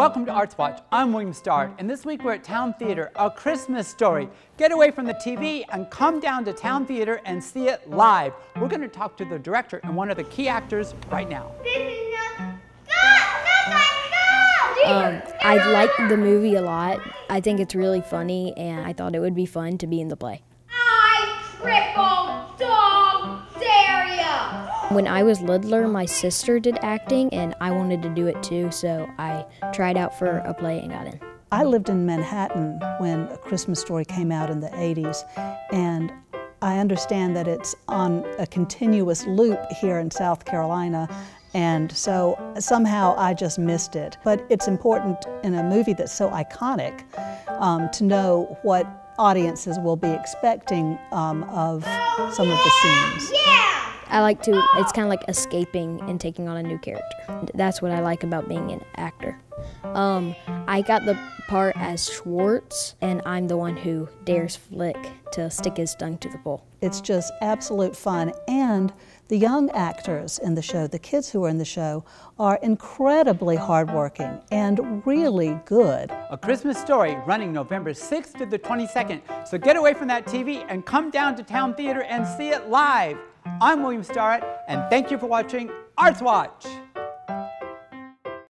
Welcome to Arts WACH. I'm William Starr, and this week we're at Town Theatre, A Christmas Story. Get away from the TV and come down to Town Theatre and see it live. We're going to talk to the director and one of the key actors right now. Um, I liked the movie a lot. I think it's really funny, and I thought it would be fun to be in the play. I triple dog dare ya! When I was littler, my sister did acting, and I wanted to do it too, so I tried out for a play and got in. I lived in Manhattan when A Christmas Story came out in the 80s, and I understand that it's on a continuous loop here in South Carolina, and so somehow I just missed it. But it's important in a movie that's so iconic um, to know what audiences will be expecting um, of some of the scenes. Yeah! I like to, it's kind of like escaping and taking on a new character. That's what I like about being an actor. Um, I got the part as Schwartz, and I'm the one who dares Flick to stick his tongue to the pole. It's just absolute fun. And the young actors in the show, the kids who are in the show, are incredibly hardworking and really good. A Christmas Story running November 6th to the 22nd. So get away from that TV and come down to Town Theatre and see it live. I'm William Starrett, and thank you for watching Arts WACH.